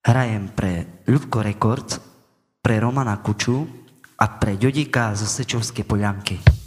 Hrajem pre Ľubko Records, pre Romana Kuču a pre Ďodika zo Sečovskej Polianky.